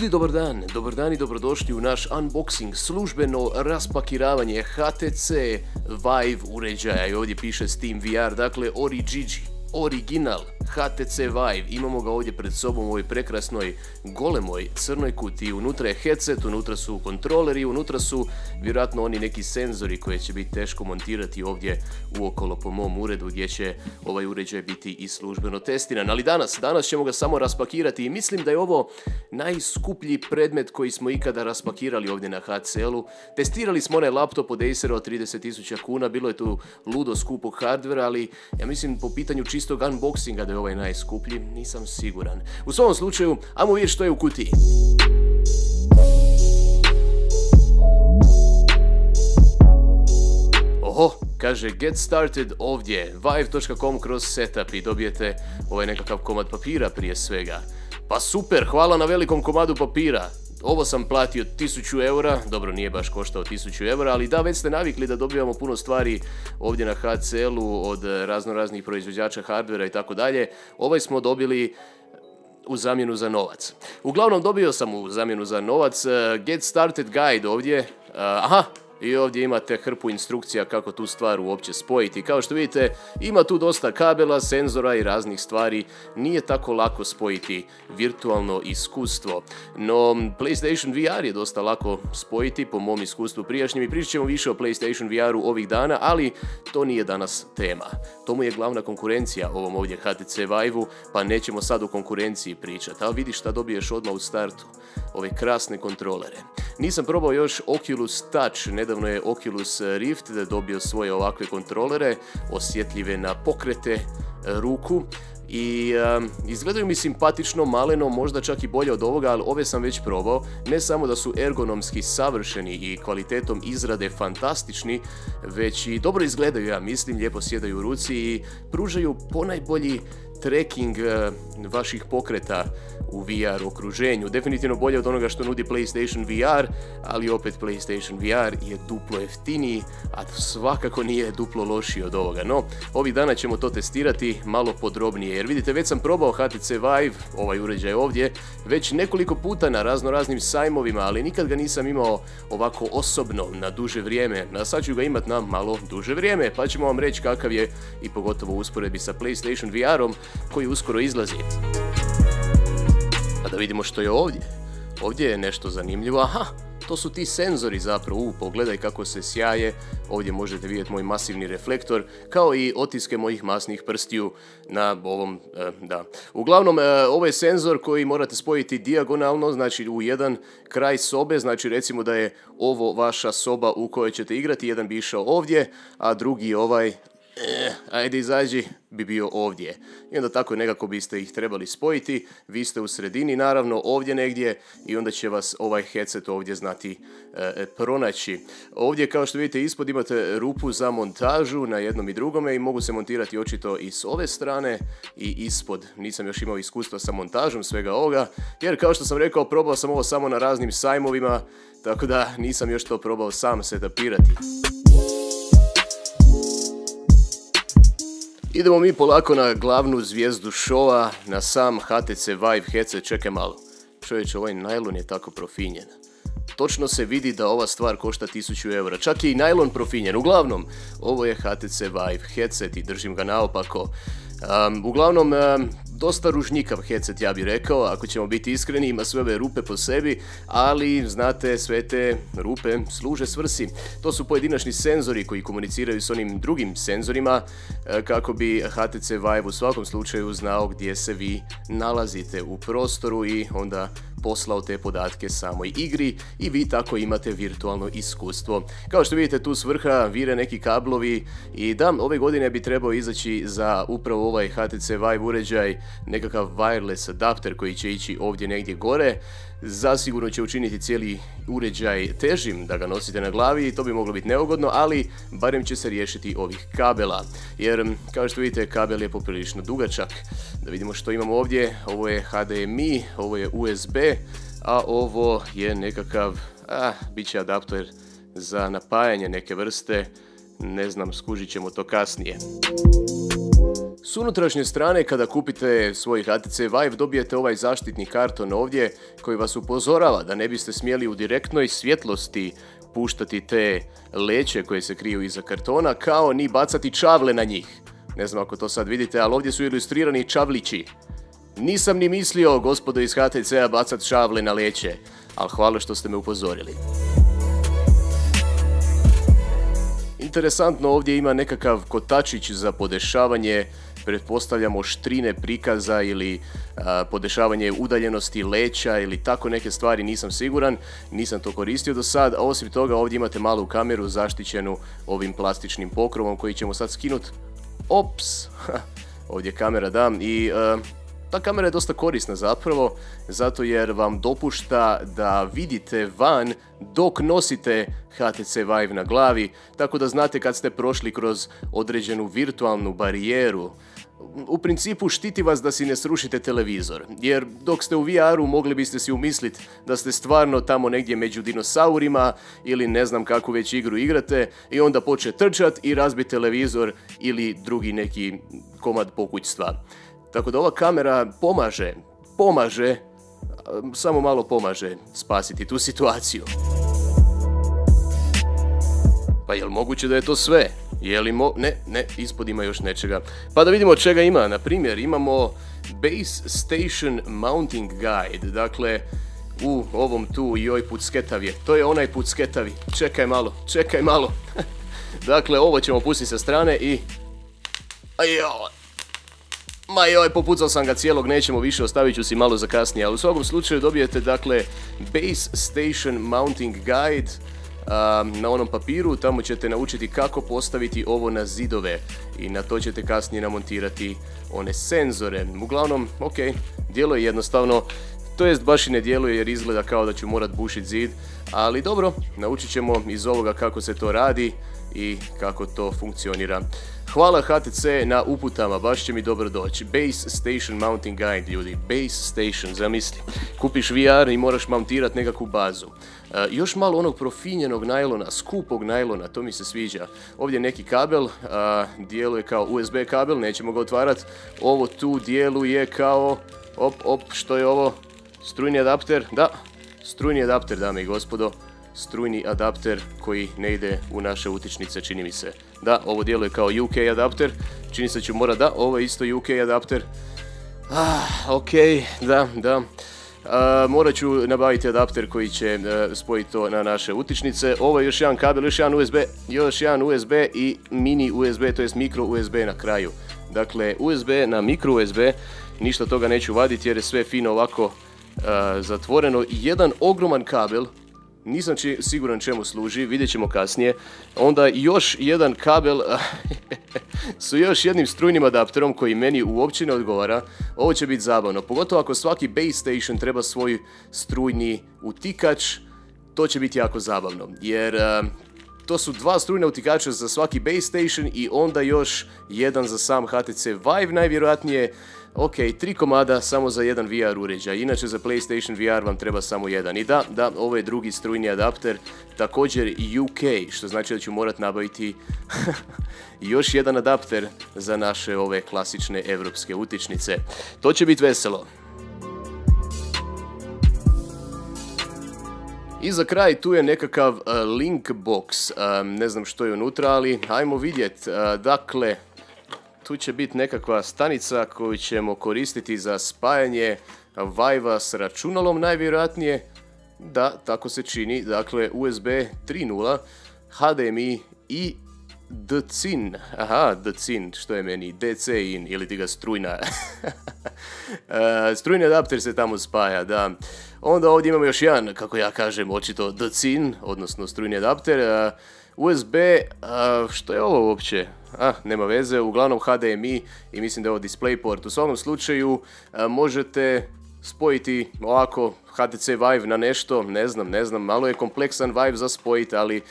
Ljudi, dobar dan. Dobar dan i dobrodošli u naš unboxing, službeno raspakiravanje HTC Vive uređaja. I ovdje piše Steam VR, dakle Ori Gigi, original. HTC Vive, imamo ga ovdje pred sobom u ovoj prekrasnoj golemoj crnoj kutiji, unutra je headset, unutra su kontroleri, unutra su vjerojatno oni neki senzori koje će biti teško montirati ovdje uokolo po mom uredu gdje će ovaj uređaj biti i službeno testiran. Ali danas, danas ćemo ga samo raspakirati i mislim da je ovo najskuplji predmet koji smo ikada raspakirali ovdje na HCL-u. Testirali smo onaj laptop od Acer od 30.000 kuna, bilo je tu ludo skupog hardvera, ali ja mislim po pitanju čistog unboxinga da je ovaj najskuplji, nisam siguran. U svom slučaju, ajmo vidjeti što je u kutiji. Oho, kaže get started ovdje, vive.com kroz setup i dobijete ovaj nekakav komad papira prije svega. Pa super, hvala na velikom komadu papira. Ovo sam platio 1000 eura, dobro nije baš koštao 1000 eura, ali da, već ste navikli da dobivamo puno stvari ovdje na HCL-u od razno raznih proizvođača hardvera i tako dalje. Ovaj smo dobili u zamjenu za novac. Uglavnom dobio sam u zamjenu za novac eh, Get Started Guide ovdje. Eh, aha, i ovdje imate hrpu instrukcija kako tu stvar uopće spojiti. Kao što vidite, ima tu dosta kabela, senzora i raznih stvari. Nije tako lako spojiti virtualno iskustvo. No, PlayStation VR je dosta lako spojiti, po mom iskustvu prijašnjim. I pričat ćemo više o PlayStation VR-u ovih dana, ali to nije danas tema. To mu je glavna konkurencija ovom ovdje HTC Vive-u, pa nećemo sad o konkurenciji pričati. Ali vidi šta dobiješ odmah u startu. Ove krasne kontrolere. Nisam probao još Oculus Touch, nedavno je Oculus Rift dobio svoje ovakve kontrolere, osjetljive na pokrete e, ruku i izgledaju mi simpatično, maleno, možda čak i bolje od ovoga, ali ove sam već probao. Ne samo da su ergonomski savršeni i kvalitetom izrade fantastični, već i dobro izgledaju, ja mislim, lijepo sjedaju u ruci i pružaju ponajbolji tracking eh, vaših pokreta u VR okruženju. Definitivno bolje od onoga što nudi PlayStation VR, ali opet PlayStation VR je duplo jeftiniji, a svakako nije duplo lošiji od ovoga. No, ovih dana ćemo to testirati malo podrobnije, jer vidite, već sam probao HTC Vive, ovaj uređaj ovdje, već nekoliko puta na razno raznim sajmovima, ali nikad ga nisam imao ovako osobno na duže vrijeme. A sad ću ga imat na malo duže vrijeme, pa ćemo vam reći kakav je i pogotovo u usporedbi sa PlayStation VR-om koji uskoro izlazi. Da vidimo što je ovdje. Ovdje je nešto zanimljivo, aha, to su ti senzori zapravo, u, pogledaj kako se sjaje, ovdje možete vidjeti moj masivni reflektor, kao i otiske mojih masnih prstiju na ovom, e, da. Uglavnom, e, ovo je senzor koji morate spojiti dijagonalno, znači u jedan kraj sobe, znači recimo da je ovo vaša soba u kojoj ćete igrati, jedan bi išao ovdje, a drugi ovaj eh, ajde izađi, bi bio ovdje. I onda tako nekako biste ih trebali spojiti, vi ste u sredini naravno ovdje negdje i onda će vas ovaj headset ovdje znati e, pronaći. Ovdje kao što vidite ispod imate rupu za montažu na jednom i drugome i mogu se montirati očito i s ove strane i ispod. Nisam još imao iskustva sa montažom svega ovoga jer kao što sam rekao probao sam ovo samo na raznim sajmovima tako da nisam još to probao sam setapirati. Idemo mi polako na glavnu zvijezdu šova, na sam HTC Vive headset. Čekaj malo, čovječ, ovaj najlon je tako profinjen. Točno se vidi da ova stvar košta 1000 eura, čak je i najlon profinjen. Uglavnom, ovo je HTC Vive headset i držim ga naopako. uglavnom, dosta ružnjikav headset ja bih rekao, ako ćemo biti iskreni, ima sve ove rupe po sebi, ali znate sve te rupe služe svrsi. To su pojedinačni senzori koji komuniciraju s onim drugim senzorima e, kako bi HTC Vive u svakom slučaju znao gdje se vi nalazite u prostoru i onda poslao te podatke samoj igri i vi tako imate virtualno iskustvo. Kao što vidite tu s vrha vire neki kablovi i da, ove godine bi trebao izaći za upravo ovaj HTC Vive uređaj nekakav wireless adapter koji će ići ovdje negdje gore. Zasigurno će učiniti cijeli uređaj težim da ga nosite na glavi i to bi moglo biti neugodno, ali barem će se riješiti ovih kabela. Jer, kao što vidite, kabel je poprilično dugačak. Da vidimo što imamo ovdje. Ovo je HDMI, ovo je USB, a ovo je nekakav, ah, bit će adapter za napajanje neke vrste. Ne znam, skužit ćemo to kasnije. S unutrašnje strane kada kupite svoj HTC Vive dobijete ovaj zaštitni karton ovdje koji vas upozorava da ne biste smjeli u direktnoj svjetlosti puštati te leće koje se kriju iza kartona kao ni bacati čavle na njih. Ne znam ako to sad vidite, ali ovdje su ilustrirani čavlići. Nisam ni mislio, gospodo iz HTC-a, bacat čavle na leće, ali hvala što ste me upozorili. Interesantno ovdje ima nekakav kotačić za podešavanje, pretpostavljamo štrine prikaza ili podešavanje udaljenosti leća ili tako neke stvari, nisam siguran, nisam to koristio do sad, a osim toga ovdje imate malu kameru zaštićenu ovim plastičnim pokrovom koji ćemo sad skinut. Ops, ovdje kamera dam i ta kamera je dosta korisna zapravo, zato jer vam dopušta da vidite van dok nosite HTC Vive na glavi, tako da znate kad ste prošli kroz određenu virtualnu barijeru. U principu štiti vas da si ne srušite televizor, jer dok ste u VR-u mogli biste si umisliti da ste stvarno tamo negdje među dinosaurima ili ne znam kakvu već igru igrate i onda poče trčat i razbi televizor ili drugi neki komad pokućstva. Tako da ova kamera pomaže, pomaže, samo malo pomaže spasiti tu situaciju. Pa jel moguće da je to sve? Je li mo... Ne, ne, ispod ima još nečega. Pa da vidimo čega ima. Na primjer, imamo Base Station Mounting Guide. Dakle, u ovom tu i ovaj pucketav. To je onaj pucketavi. Čekaj malo, čekaj malo. dakle, ovo ćemo pustiti sa strane i... Ajo, Ma joj, popucao sam ga cijelog, nećemo više, ostavit ću si malo za kasnije, ali u svakom slučaju dobijete, dakle, Base Station Mounting Guide, na onom papiru, tamo ćete naučiti kako postaviti ovo na zidove i na to ćete kasnije namontirati one senzore. Uglavnom, ok, djeluje jednostavno, to jest baš i ne djeluje jer izgleda kao da ću morat bušiti zid, ali dobro, naučit ćemo iz ovoga kako se to radi i kako to funkcionira. Hvala HTC na uputama, baš će mi dobro doći. Base Station Mounting Guide, ljudi. Base Station, zamisli. Kupiš VR i moraš montirati nekakvu bazu. E, još malo onog profinjenog najlona, skupog najlona, to mi se sviđa. Ovdje neki kabel, djeluje kao USB kabel, nećemo ga otvarati. Ovo tu djeluje kao, op, op, što je ovo? Strujni adapter, da, strujni adapter, dame i gospodo strujni adapter koji ne ide u naše utičnice, čini mi se. Da, ovo djeluje kao UK adapter, čini se ću mora da, ovo je isto UK adapter. Ah, ok, da, da. morat ću nabaviti adapter koji će e, spojiti to na naše utičnice. Ovo je još jedan kabel, još jedan USB, još jedan USB i mini USB, to jest mikro USB na kraju. Dakle, USB na mikro USB, ništa toga neću vaditi jer je sve fino ovako e, zatvoreno. Jedan ogroman kabel nisam siguran čemu služi, vidjet ćemo kasnije. Onda još jedan kabel su još jednim strujnim adapterom koji meni uopće ne odgovara. Ovo će biti zabavno, pogotovo ako svaki base station treba svoj strujni utikač, to će biti jako zabavno. Jer eh, to su dva strujna utikača za svaki base station i onda još jedan za sam HTC Vive najvjerojatnije. Ok, tri komada samo za jedan VR uređaj, inače za PlayStation VR vam treba samo jedan. I da, da, ovo je drugi strujni adapter, također UK, što znači da ću morat nabaviti još jedan adapter za naše ove klasične evropske utičnice. To će biti veselo. I za kraj tu je nekakav uh, link box, um, ne znam što je unutra, ali ajmo vidjet. Uh, dakle, tu će biti nekakva stanica koju ćemo koristiti za spajanje Vive s računalom najvjerojatnije. Da, tako se čini. Dakle, USB 3.0, HDMI i DCIN. Aha, DCIN, što je meni? DC-in ili ti ga strujna. strujni adapter se tamo spaja, da. Onda ovdje imamo još jedan, kako ja kažem, očito DCIN, odnosno strujni adapter. USB, što je ovo uopće? Ah, nema veze, uglavnom HDMI i mislim da je ovo DisplayPort. U svakom slučaju možete spojiti ovako HTC Vive na nešto, ne znam, ne znam, malo je kompleksan Vive za spojiti, ali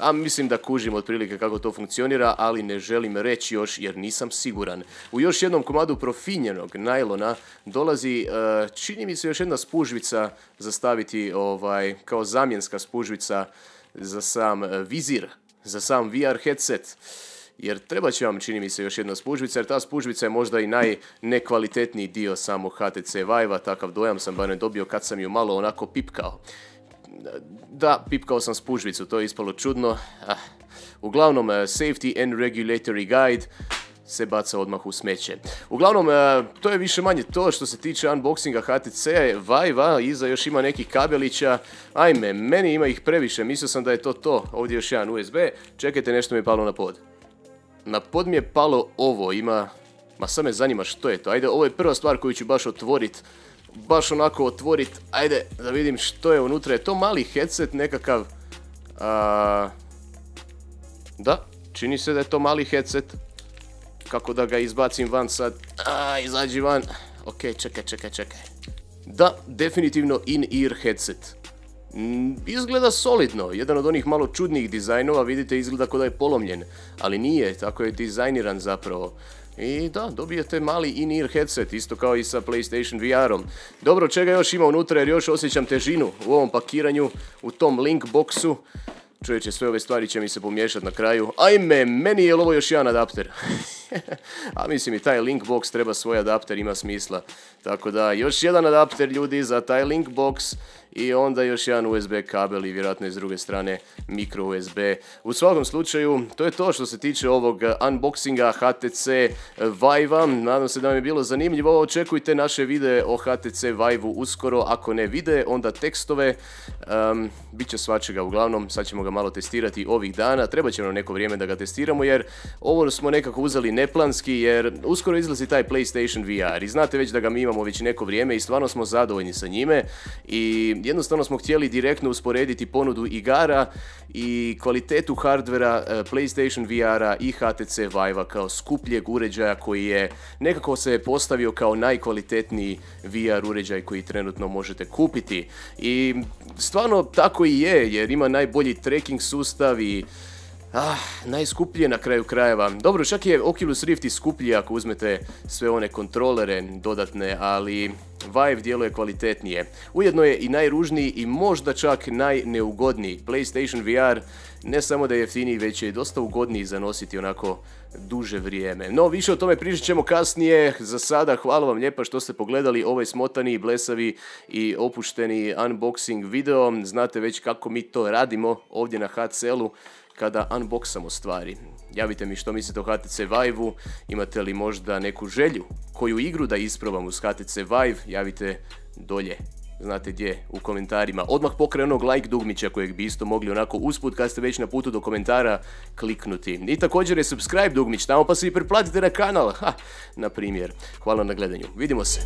a mislim da kužim otprilike kako to funkcionira, ali ne želim reći još jer nisam siguran. U još jednom komadu profinjenog najlona dolazi, čini mi se još jedna spužvica za staviti ovaj, kao zamjenska spužvica za sam vizir, za sam VR headset. jer treba će vam, čini mi se, još jedna spužvica, jer ta spužvica je možda i najnekvalitetniji dio samog HTC Vive-a, takav dojam sam barem dobio kad sam ju malo onako pipkao. Da, pipkao sam spužvicu, to je ispalo čudno. Ah. Uglavnom, eh, Safety and Regulatory Guide, se baca odmah u smeće. Uglavnom, e, to je više manje to što se tiče unboxinga HTC Vive-a, iza još ima nekih kabelića, ajme, meni ima ih previše, mislio sam da je to to, ovdje još jedan USB, čekajte, nešto mi je palo na pod. Na pod mi je palo ovo, ima, ma sad me zanima što je to, ajde, ovo je prva stvar koju ću baš otvorit, baš onako otvorit, ajde, da vidim što je unutra, je to mali headset nekakav, da, čini se da je to mali headset, kako da ga izbacim van sad. A, izađi van. Ok, čekaj, čekaj, čekaj. Da, definitivno in-ear headset. Mm, izgleda solidno, jedan od onih malo čudnih dizajnova, vidite izgleda kao da je polomljen, ali nije, tako je dizajniran zapravo. I da, dobijete mali in-ear headset, isto kao i sa PlayStation VR-om. Dobro, čega još ima unutra jer još osjećam težinu u ovom pakiranju, u tom link boxu. Čovječe, sve ove stvari će mi se pomiješati na kraju. Ajme, meni je ovo još jedan adapter. A mislim i taj link box treba svoj adapter, ima smisla. Tako da, još jedan adapter ljudi za taj link box i onda još jedan USB kabel i vjerojatno iz druge strane micro USB. U svakom slučaju, to je to što se tiče ovog unboxinga HTC Vive-a. Nadam se da vam je bilo zanimljivo. Očekujte naše videe o HTC Vive-u uskoro. Ako ne vide, onda tekstove. Um, Biće svačega uglavnom. Sad ćemo ga malo testirati ovih dana. Treba će nam neko vrijeme da ga testiramo jer ovo smo nekako uzeli neplanski jer uskoro izlazi taj PlayStation VR i znate već da ga mi imamo već neko vrijeme i stvarno smo zadovoljni sa njime i jednostavno smo htjeli direktno usporediti ponudu igara i kvalitetu hardvera e, PlayStation VR-a i HTC Vive-a kao skupljeg uređaja koji je nekako se postavio kao najkvalitetniji VR uređaj koji trenutno možete kupiti. I stvarno tako i je jer ima najbolji tracking sustav i Ah, najskuplje na kraju krajeva. Dobro, čak je Oculus Rift i skuplji ako uzmete sve one kontrolere dodatne, ali Vive djeluje kvalitetnije. Ujedno je i najružniji i možda čak najneugodniji. PlayStation VR ne samo da je jeftiniji, već je dosta ugodniji za nositi onako duže vrijeme. No, više o tome pričat ćemo kasnije. Za sada hvala vam lijepa što ste pogledali ovaj smotani, blesavi i opušteni unboxing video. Znate već kako mi to radimo ovdje na HCL-u kada unboxamo stvari. Javite mi što mislite o HTC Vive-u, imate li možda neku želju, koju igru da isprobam uz HTC Vive, javite dolje znate gdje, u komentarima. Odmah pokraj onog like dugmića kojeg bi isto mogli onako usput kad ste već na putu do komentara kliknuti. I također je subscribe dugmić tamo pa se i pretplatite na kanal, ha, na primjer. Hvala na gledanju, vidimo se.